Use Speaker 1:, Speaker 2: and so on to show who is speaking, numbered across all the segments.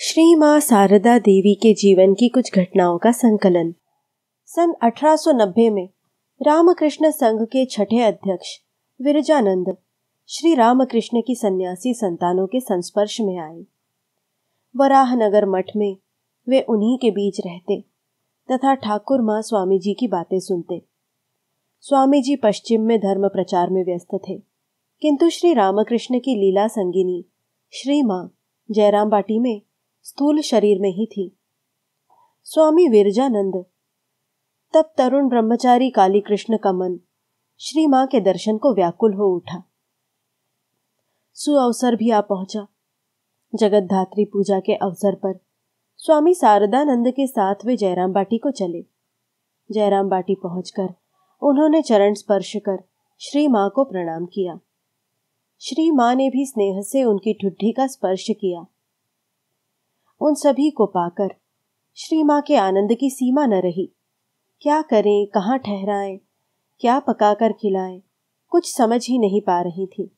Speaker 1: श्री माँ शारदा देवी के जीवन की कुछ घटनाओं का संकलन। सन 1890 में रामकृष्ण संघ के छठे अध्यक्ष विरजानंद श्री रामकृष्ण की सन्यासी संतानों के संस्पर्श में आए। वराहनगर मठ में वे उन्हीं के बीच रहते तथा ठाकुर माँ स्वामी जी की बातें सुनते। स्वामी जी पश्चिम में धर्म प्रचार में व्यस्त थे, किंतु श्री रामकृष्ण की लीला संगिनी श्री माँ जयराम बाटी में स्थूल शरीर में ही थी। स्वामी विरजानंद, तब तरुण ब्रह्मचारी काली कृष्ण का मन श्री माँ के दर्शन को व्याकुल हो उठा। सुअवसर भी आ पहुँचा। जगत धात्री पूजा के अवसर पर स्वामी शारदानंद के साथ वे जयराम बाटी को चले। जयराम बाटी पहुंचकर उन्होंने चरण स्पर्श कर श्री माँ को प्रणाम किया। श्री माँ ने भी स्नेह से उनकी ठुड्ढी का स्पर्श किया। उन सभी को पाकर श्री माँ के आनंद की सीमा न रही। क्या करें, कहाँ ठहराएँ, क्या पकाकर खिलाएँ, कुछ समझ ही नहीं पा रही थी।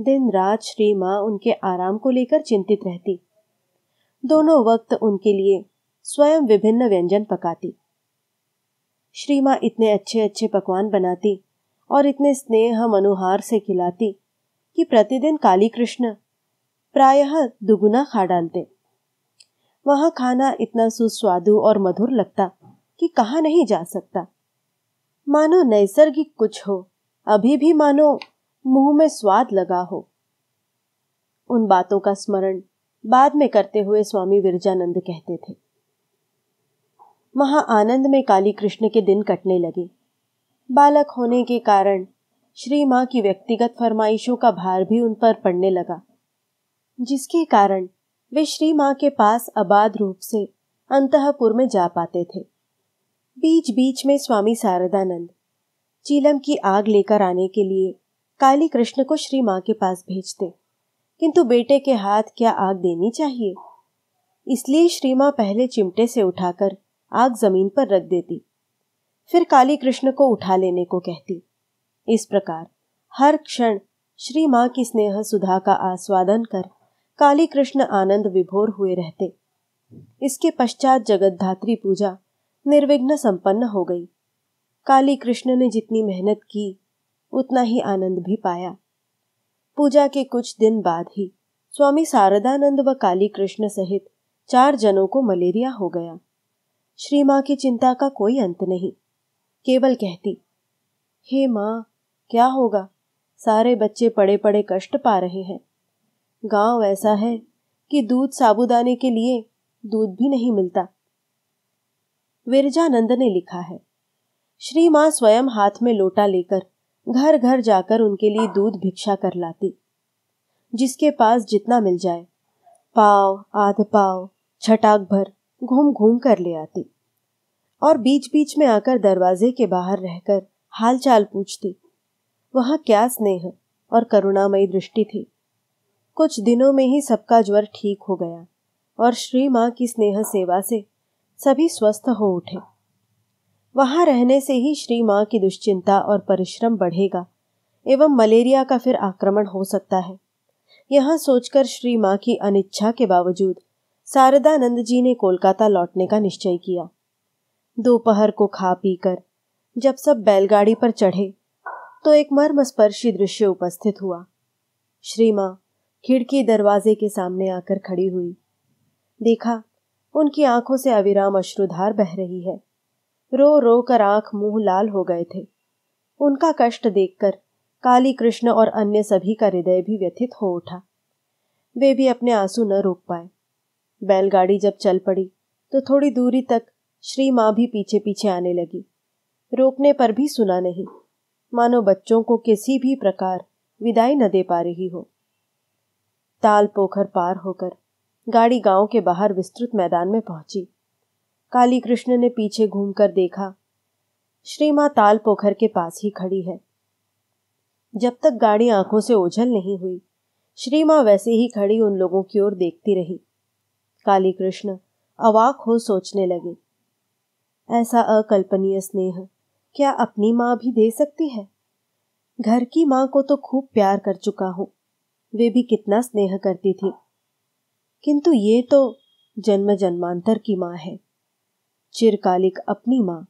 Speaker 1: दिन रात श्री माँ उनके आराम को लेकर चिंतित रहती। दोनों वक्त उनके लिए स्वयं विभिन्न व्यंजन पकाती। श्री माँ इतने अच्छे अच्छे पकवान बनाती और इतने स्नेह मनुहार से खिलाती कि प्रतिदिन काली कृष्ण प्रायः दुगुना खा डालते। वहाँ खाना इतना सुस्वादु और मधुर लगता कि कहा नहीं जा सकता। मानो नैसर्गिक कुछ हो, अभी भी मानो मुँह में स्वाद लगा हो। उन बातों का स्मरण बाद में करते हुए स्वामी विरजानंद कहते थे। महा आनंद में काली कृष्ण के दिन कटने लगे। बालक होने के कारण श्री माँ की व्यक्तिगत फरमाइशों का भार भी उन पर पड़ने लगा, जिसके कारण वे श्री माँ के पास अबाध रूप से अंतपुर में जा पाते थे। बीच बीच में स्वामी शारदानंद चीलम की आग लेकर आने के लिए काली कृष्ण को श्री माँ के पास भेजते। किंतु बेटे के हाथ क्या आग देनी चाहिए? इसलिए श्री माँ पहले चिमटे से उठाकर आग ज़मीन पर रख देती। फिर काली कृष्ण को उठा लेने को कहती। इस प्रकार हर क्षण श्री माँ की स्नेह सुधा का आस्वादन कर काली कृष्ण आनंद विभोर हुए रहते। इसके पश्चात जगत धात्री पूजा निर्विघ्न संपन्न हो गई। काली कृष्ण ने जितनी मेहनत की, उतना ही आनंद भी पाया। पूजा के कुछ दिन बाद ही स्वामी शारदानंद व काली कृष्ण सहित चार जनों को मलेरिया हो गया। श्री माँ की चिंता का कोई अंत नहीं। केवल कहती, हे माँ, क्या होगा? सारे बच्चे पड़े पड़े कष्ट पा रहे हैं। गाँव ऐसा है कि दूध साबुदाने के लिए दूध भी नहीं मिलता। विरजानंद ने लिखा है, श्री माँ स्वयं हाथ में लोटा लेकर घर घर जाकर उनके लिए दूध भिक्षा कर लाती। जिसके पास जितना मिल जाए, पाव, आध पाव, छटाक भर घूम घूम कर ले आती। और बीच बीच में आकर दरवाजे के बाहर रहकर हालचाल पूछती, वहाँ क्या स्नेह और करुणामयी दृष्टि थी। कुछ दिनों में ही सबका ज्वर ठीक हो गया और श्री माँ की स्नेह सेवा से सभी स्वस्थ हो उठे। वहाँ रहने से ही श्री माँ की दुश्चिंता और परिश्रम बढ़ेगा एवं मलेरिया का फिर आक्रमण हो सकता है। यह सोचकर श्री माँ की अनिच्छा के बावजूद शारदानंद जी ने कोलकाता लौटने का निश्चय किया। दोपहर को खा पीकर जब सब बैलगाड़ी पर चढ़े तो एक मर्मस्पर्शी दृश्य उपस्थित हुआ। श्री माँ खिड़की दरवाजे के सामने आकर खड़ी हुई। देखा, उनकी आँखों से अविराम अश्रुधार बह रही है। रो रो कर आँख मुँह लाल हो गए थे। उनका कष्ट देखकर काली कृष्ण और अन्य सभी का हृदय भी व्यथित हो उठा। वे भी अपने आँसू न रोक पाए। बैलगाड़ी जब चल पड़ी तो थोड़ी दूरी तक श्री माँ भी पीछे पीछे आने लगी। रोकने पर भी सुना नहीं। मानो बच्चों को किसी भी प्रकार विदाई न दे पा रही हो। ताल पोखर पार होकर गाड़ी गाँव के बाहर विस्तृत मैदान में पहुँची। काली कृष्ण ने पीछे घूमकर देखा श्री माँ ताल पोखर के पास ही खड़ी है। जब तक गाड़ी आँखों से ओझल नहीं हुई श्री माँ वैसे ही खड़ी उन लोगों की ओर देखती रही। काली कृष्ण अवाक हो सोचने लगे, ऐसा अकल्पनीय स्नेह क्या अपनी माँ भी दे सकती है? घर की माँ को तो खूब प्यार कर चुका हूँ। वे भी कितना स्नेह करती थी। किंतु ये तो जन्म जन्मांतर की माँ है। चिरकालिक अपनी माँ।